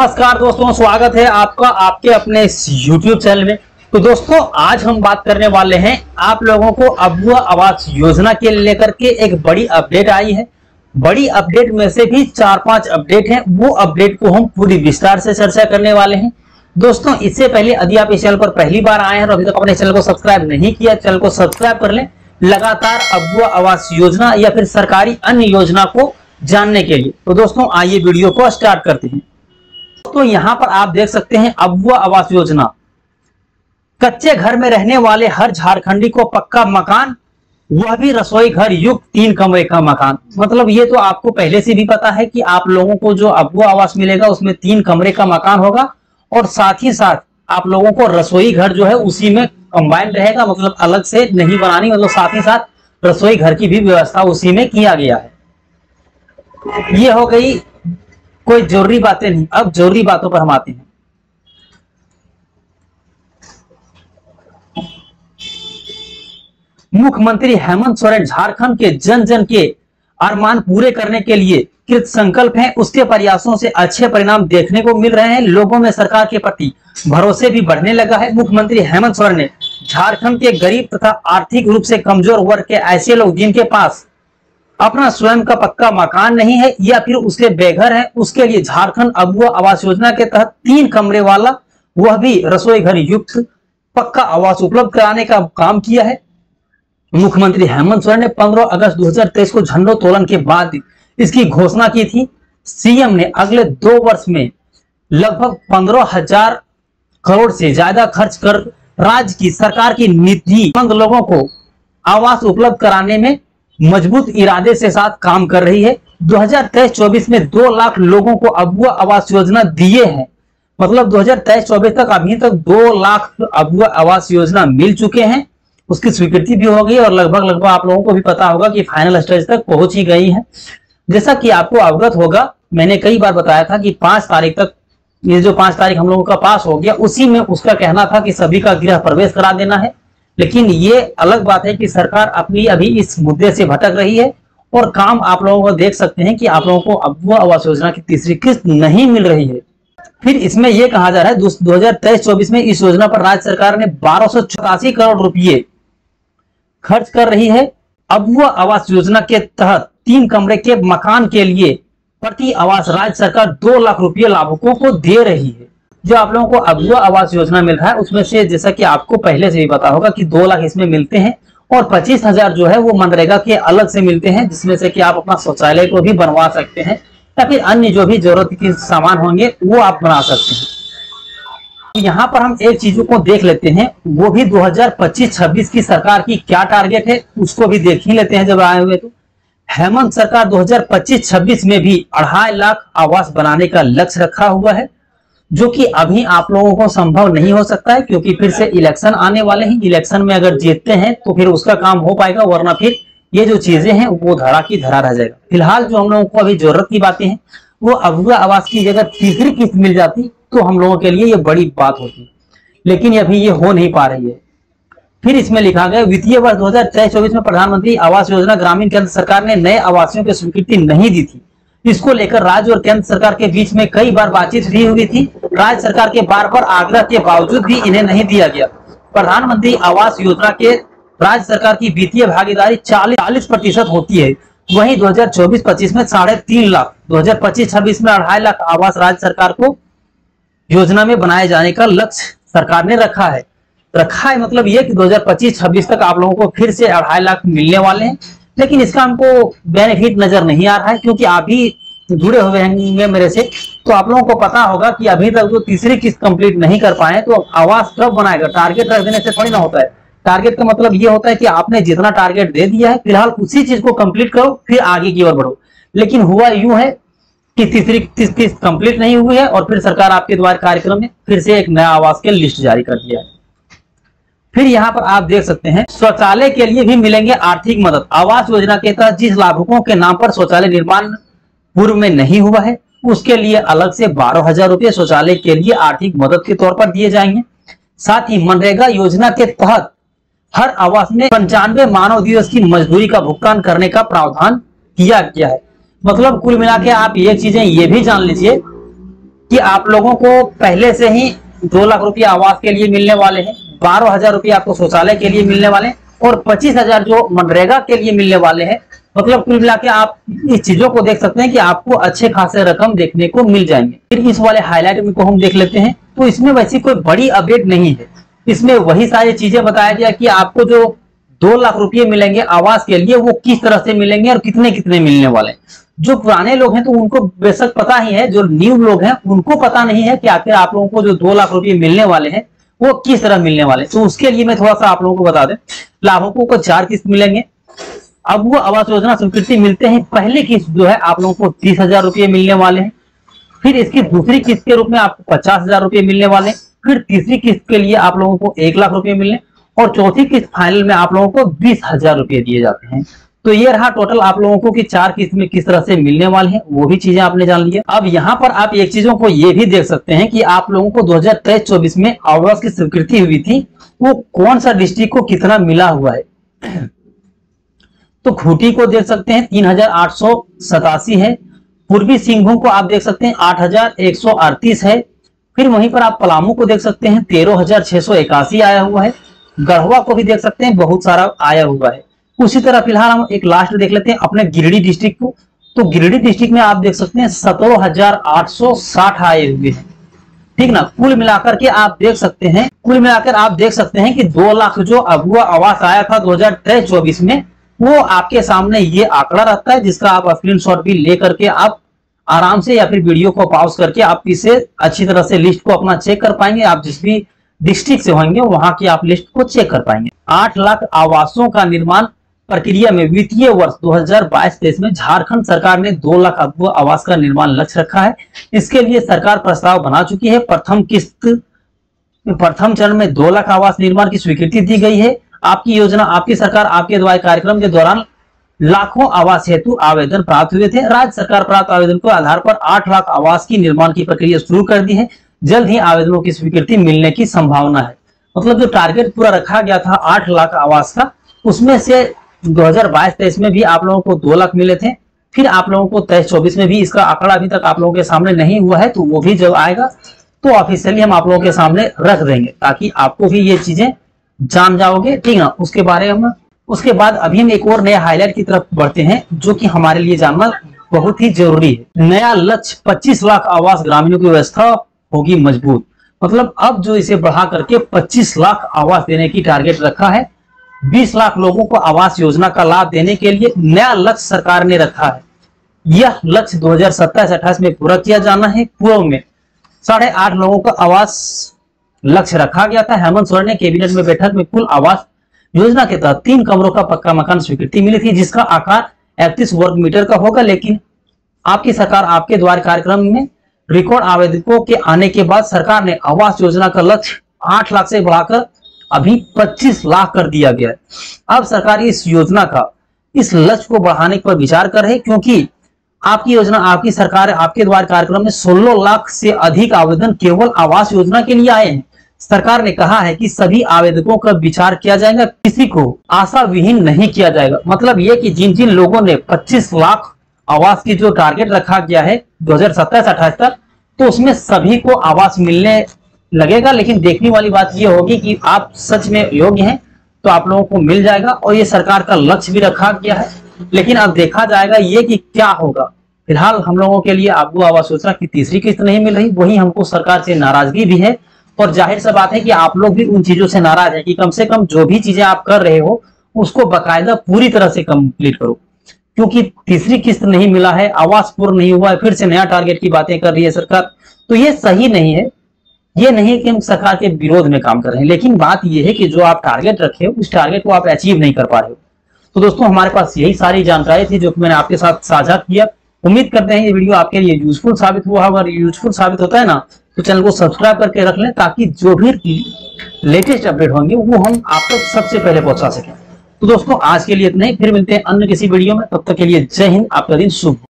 नमस्कार दोस्तों, स्वागत है आपका, आपके अपने इस YouTube चैनल में। तो दोस्तों, आज हम बात करने वाले हैं आप लोगों को अबुआ आवास योजना के लेकर के एक बड़ी अपडेट आई है। बड़ी अपडेट में से भी चार पाँच अपडेट हैं, वो अपडेट को हम पूरी विस्तार से चर्चा करने वाले हैं। दोस्तों, इससे पहले यदि आप इस चैनल पर पहली बार आए हैं और अभी तक अपने चैनल को सब्सक्राइब नहीं किया चैनल को सब्सक्राइब कर लें। लगातार अबुआ आवास योजना या फिर सरकारी अन्य योजना को जानने के लिए। तो दोस्तों, आइए वीडियो को स्टार्ट करते हैं। तो यहाँ पर आप देख सकते हैं अबुआ आवास योजना। कच्चे घर में रहने वाले हर झारखंडी को पक्का मकान, वह भी रसोई घर युक्त तीन कमरे का मकान। मतलब ये तो आपको पहले से भी पता है कि आप लोगों को जो अबुआ आवास मिलेगा, उसमें तीन कमरे का मकान होगा और साथ ही साथ आप लोगों को रसोई घर जो है उसी में कंबाइंड रहेगा मतलब अलग से नहीं बनानी मतलब साथ ही साथ रसोई घर की भी व्यवस्था उसी में किया गया है। ये हो गई कोई ज़रूरी बातें नहीं। अब ज़रूरी बातों पर हम आते हैं। मुख्यमंत्री हेमंत सोरेन झारखंड के जन जन के अरमान पूरे करने के लिए कृत संकल्प हैं। उसके प्रयासों से अच्छे परिणाम देखने को मिल रहे हैं। लोगों में सरकार के प्रति भरोसे भी बढ़ने लगा है। मुख्यमंत्री हेमंत सोरेन ने झारखंड के गरीब तथा आर्थिक रूप से कमज़ोर वर्ग के ऐसे लोग जिनके पास अपना स्वयं का पक्का मकान नहीं है, या फिर उसके बेघर है, उसके लिए झारखंड अबुआ आवास योजना के तहत तीन कमरे वाला, वह भी रसोई घर युक्त, पक्का आवास उपलब्ध कराने का काम किया है। मुख्यमंत्री हेमंत सोरेन ने 15 अगस्त 2023 को झंडोत्तोलन के बाद इसकी घोषणा की थी। सीएम ने अगले दो वर्ष में लगभग पंद्रह हज़ार करोड़ से ज़्यादा खर्च कर राज्य की सरकार की मंद लोगों को आवास उपलब्ध कराने में मज़बूत इरादे से साथ काम कर रही है। 2023-24 में दो लाख लोगों को अबुआ आवास योजना दिए हैं। मतलब 2023-24 तक अभी तक दो लाख अबुआ आवास योजना मिल चुके हैं। उसकी स्वीकृति भी हो गई और लगभग लगभग आप लोगों को भी पता होगा कि फाइनल स्टेज तक पहुँच ही गई है। जैसा कि आपको अवगत होगा, मैंने कई बार बताया था कि पाँच तारीख तक ये जो पाँच तारीख हम लोगों का पास हो गया, उसी में उसका कहना था कि सभी का गृह प्रवेश करा देना है। लेकिन ये अलग बात है कि सरकार अपनी अभी इस मुद्दे से भटक रही है और काम आप लोगों को देख सकते हैं कि आप लोगों को अबुआ आवास योजना की तीसरी किस्त नहीं मिल रही है। फिर इसमें यह कहा जा रहा है, दो हज़ार में इस योजना पर राज्य सरकार ने बारह करोड़ रुपए खर्च कर रही है। अबुआ आवास योजना के तहत तीन कमरे के मकान के लिए प्रति आवास राज्य सरकार दो लाख रुपए लाभुकों को दे रही है। जो आप लोगों को अबुआ आवास योजना मिल रहा है, उसमें से जैसा कि आपको पहले से भी पता होगा कि दो लाख इसमें मिलते हैं और पच्चीस हज़ार जो है वो मनरेगा के अलग से मिलते हैं, जिसमें से कि आप अपना शौचालय को भी बनवा सकते हैं या फिर अन्य जो भी ज़रूरत के सामान होंगे, वो आप बना सकते हैं। यहाँ पर हम एक चीज़ों को देख लेते हैं। वो भी 2025-26 की सरकार की क्या टारगेट है, उसको भी देख ही लेते हैं जब आए हुए तो। हेमंत सरकार 2025-26 में भी अढ़ाई लाख आवास बनाने का लक्ष्य रखा हुआ है। जो कि अभी आप लोगों को संभव नहीं हो सकता है, क्योंकि फिर से इलेक्शन आने वाले हैं। इलेक्शन में अगर जीतते हैं तो फिर उसका काम हो पाएगा, वरना फिर ये जो चीज़ें हैं, वो धरा की धरा रह जाएगा। फ़िलहाल जो हम लोगों को अभी ज़रूरत की बातें हैं, वो अबुआ आवास की जगह तीसरी किस्त मिल जाती तो हम लोगों के लिए ये बड़ी बात होती। लेकिन अभी ये हो नहीं पा रही है। फिर इसमें लिखा गया, वित्तीय वर्ष दो हज़ार में प्रधानमंत्री आवास योजना ग्रामीण केंद्र सरकार ने नए आवासियों की स्वीकृति नहीं दी थी। इसको लेकर राज्य और केंद्र सरकार के बीच में कई बार बातचीत भी हुई थी। राज्य सरकार के बार बार आग्रह के बावजूद भी इन्हें नहीं दिया गया। प्रधानमंत्री आवास योजना के राज्य सरकार की वित्तीय भागीदारी चालीस प्रतिशत होती है। वहीं 2024-25 में साढ़े तीन लाख 2025-26 में अढ़ाई लाख आवास राज्य सरकार को योजना में बनाए जाने का लक्ष्य सरकार ने रखा है। रखा है मतलब ये कि 2025-26 तक आप लोगों को फिर से अढ़ाई लाख मिलने वाले हैं। लेकिन इसका हमको बेनिफिट नज़र नहीं आ रहा है, क्योंकि आप भी जुड़े हुए हैं मेरे से तो आप लोगों को पता होगा कि अभी तक जो तीसरी किस्त कंप्लीट नहीं कर पाए तो आवास कब बनाएगा? टारगेट रख देने से थोड़ी ना होता है। टारगेट का मतलब ये होता है कि आपने जितना टारगेट दे दिया है, फ़िलहाल उसी चीज़ को कंप्लीट करो, फिर आगे की ओर बढ़ो। लेकिन हुआ यूँ है कि तीसरी किस्त कंप्लीट नहीं हुई है और फिर सरकार आपके द्वारा कार्यक्रम में फिर से एक नया आवास के लिस्ट जारी कर दिया है। फिर यहाँ पर आप देख सकते हैं, शौचालय के लिए भी मिलेंगे आर्थिक मदद। आवास योजना के तहत जिस लाभुकों के नाम पर शौचालय निर्माण पूर्व में नहीं हुआ है, उसके लिए अलग से बारह हज़ार रुपए शौचालय के लिए आर्थिक मदद के तौर पर दिए जाएँगे। साथ ही मनरेगा योजना के तहत हर आवास में पंचानवे मानव दिवस की मजदूरी का भुगतान करने का प्रावधान किया गया है। मतलब कुल मिला के आप ये चीज़ें ये भी जान लीजिए कि आप लोगों को पहले से ही दो लाख रुपया आवास के लिए मिलने वाले हैं, बारह हज़ार रुपये आपको शौचालय के लिए मिलने वाले हैं और पच्चीस हज़ार जो मनरेगा के लिए मिलने वाले हैं मतलब कुल मिला के आप इस चीज़ों को देख सकते हैं कि आपको अच्छे खासे रकम देखने को मिल जाएँगे। फिर इस वाले हाईलाइट को हम देख लेते हैं। तो इसमें वैसी कोई बड़ी अपडेट नहीं है। इसमें वही सारी चीज़ें बताया गया कि आपको जो दो लाख रुपए मिलेंगे आवास के लिए, वो किस तरह से मिलेंगे और कितने कितने मिलने वाले जो पुराने लोग हैं तो उनको बेशक पता ही है, जो न्यू लोग हैं, उनको पता नहीं है कि आखिर आप लोगों को जो दो लाख रुपए मिलने वाले हैं, वो किस तरह मिलने वाले तो उसके लिए मैं थोड़ा सा आप लोगों को बता दें। लाभुकों को चार किस्त मिलेंगे अब वो आवास योजना स्वीकृति मिलते हैं, पहली किस्त जो है आप लोगों को तीस हज़ार रुपये मिलने वाले हैं। फिर इसकी दूसरी किस्त के रूप में आपको पचास हज़ार रुपये मिलने वाले फिर तीसरी किस्त के लिए आप लोगों को एक लाख रुपए मिलने और चौथी किस्त फाइनल में आप लोगों को बीस हज़ार रुपये दिए जाते हैं। तो ये रहा टोटल आप लोगों को कि चार किस्त में किस तरह से मिलने वाले हैं, वो भी चीज़ें आपने जान लिया अब यहाँ पर आप एक चीज़ों को ये भी देख सकते हैं कि आप लोगों को 2023-24 में आवास की स्वीकृति हुई थी। वो कौन सा डिस्ट्रिक्ट को कितना मिला हुआ है? तो खूटी को देख सकते हैं, तीन हज़ार आठ सौ सतासी है। पूर्वी सिंहभूम को आप देख सकते हैं, आठ हज़ार एक सौ अड़तीस है। फिर वहीं पर आप पलामू को देख सकते हैं, तेरह आया हुआ है। गढ़वा को भी देख सकते हैं, बहुत सारा आया हुआ है। उसी तरह फ़िलहाल हम एक लास्ट देख लेते हैं अपने गिरिडीह डिस्ट्रिक्ट को। तो गिरिडीह डिस्ट्रिक्ट में आप देख सकते हैं, सत्रह हज़ार आठ सौ साठ आए हुए हैं। ठीक ना? कुल मिलाकर के आप देख सकते हैं, कुल मिलाकर आप देख सकते हैं कि दो लाख जो अगुआ आवास आया था दो हज़ार तेईस चौबीस में वो आपके सामने ये आंकड़ा रहता है जिसका आप स्क्रीन शॉट भी ले करके आप आराम से या फिर वीडियो को पॉज करके आप इसे अच्छी तरह से लिस्ट को अपना चेक कर पाएँगे। आप जिस भी डिस्ट्रिक्ट से होंगे, वहाँ की आप लिस्ट को चेक कर पाएँगे। आठ लाख आवासों का निर्माण प्रक्रिया में वित्तीय वर्ष 2022-23 में झारखंड सरकार ने दो लाख आवास का निर्माण लक्ष्य रखा है। इसके लिए सरकार प्रस्ताव बना चुकी है। प्रथम किस्त, प्रथम चरण में दो लाख आवास निर्माण की स्वीकृति दी गई है। आपकी योजना, आपकी सरकार आपके द्वारा कार्यक्रम के दौरान लाखों आवास हेतु आवेदन प्राप्त हुए थे। राज्य सरकार प्राप्त आवेदन के आधार पर आठ लाख आवास की निर्माण की प्रक्रिया शुरू कर दी है। जल्द ही आवेदनों की स्वीकृति मिलने की संभावना है। मतलब जो टारगेट पूरा रखा गया था आठ लाख आवास का, उसमें से 2022-23 में भी आप लोगों को दो लाख मिले थे। फिर आप लोगों को तेईस, चौबीस में भी इसका आंकड़ा अभी तक आप लोगों के सामने नहीं हुआ है तो वो भी जब आएगा तो ऑफिशियली हम आप लोगों के सामने रख देंगे, ताकि आपको भी ये चीज़ें जान जाओगे। ठीक ना? उसके बारे में उसके बाद अभी हम एक और नया हाईलाइट की तरफ़ बढ़ते हैं, जो कि हमारे लिए जानना बहुत ही ज़रूरी है। नया लक्ष्य 25 लाख आवास ग्रामीणों की व्यवस्था होगी मज़बूत। मतलब अब जो इसे बढ़ा करके 25 लाख आवास देने की टारगेट रखा है 20 लाख लोगों को आवास योजना का लाभ देने के लिए नया लक्ष्य सरकार ने रखा है। यह लक्ष्य दो हज़ार में पूरा किया जाना है, पूर्व में। साढ़े आठ लोगों का आवास लक्ष्य रखा गया था। हेमंत सोरेन ने कैबिनेट में बैठक में कुल आवास योजना के तहत तीन कमरों का पक्का मकान स्वीकृति मिली थी, जिसका आकार इकतीस वर्ग मीटर का होगा। लेकिन आपकी सरकार आपके द्वार कार्यक्रम में रिकॉर्ड आवेदकों के आने के बाद सरकार ने आवास योजना का लक्ष्य आठ लाख से बढ़ाकर अभी 25 लाख कर दिया गया है। अब सरकार इस योजना का, इस लक्ष्य को बढ़ाने पर विचार कर रही क्योंकि आपकी योजना, आपकी सरकार आपके द्वार कार्यक्रम में 16 लाख से अधिक आवेदन केवल आवास योजना के लिए आए हैं। सरकार ने कहा है कि सभी आवेदकों का विचार किया जाएगा, किसी को आशा विहीन नहीं किया जाएगा। मतलब ये कि जिन जिन लोगों ने 25 लाख आवास की जो टारगेट रखा गया है 2027-28 तक तो उसमें सभी को आवास मिलने लगेगा। लेकिन देखने वाली बात ये होगी कि आप सच में योग्य हैं तो आप लोगों को मिल जाएगा और ये सरकार का लक्ष्य भी रखा गया है। लेकिन अब देखा जाएगा ये कि क्या होगा। फ़िलहाल हम लोगों के लिए आबू आवास योजना की तीसरी किस्त नहीं मिल रही, वही हमको सरकार से नाराज़गी भी है। और ज़ाहिर सा बात है कि आप लोग भी उन चीज़ों से नाराज़ है कि कम से कम जो भी चीज़ें आप कर रहे हो, उसको बकायदा पूरी तरह से कंप्लीट करो। क्योंकि तीसरी किस्त नहीं मिला है, आवास पूर्ण नहीं हुआ है, फिर से नया टारगेट की बातें कर रही है सरकार। तो ये सही नहीं है। ये नहीं कि हम सरकार के विरोध में काम कर रहे हैं। लेकिन बात यह है कि जो आप टारगेट रखे हो, उस टारगेट को आप अचीव नहीं कर पा रहे हो। तो दोस्तों, हमारे पास यही सारी जानकारी थी जो कि मैंने आपके साथ साझा किया। उम्मीद करते हैं ये वीडियो आपके लिए यूजफुल साबित हुआ अगर यूजफुल साबित होता है ना तो चैनल को सब्सक्राइब करके रख लें ताकि जो भी लेटेस्ट अपडेट होंगे, वो हम आप तक सबसे पहले पहुँचा सकें। तो दोस्तों, आज के लिए इतना ही। फिर मिलते हैं अन्य किसी वीडियो में। तब तक के लिए जय हिंद। आपका दिन शुभ